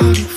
on.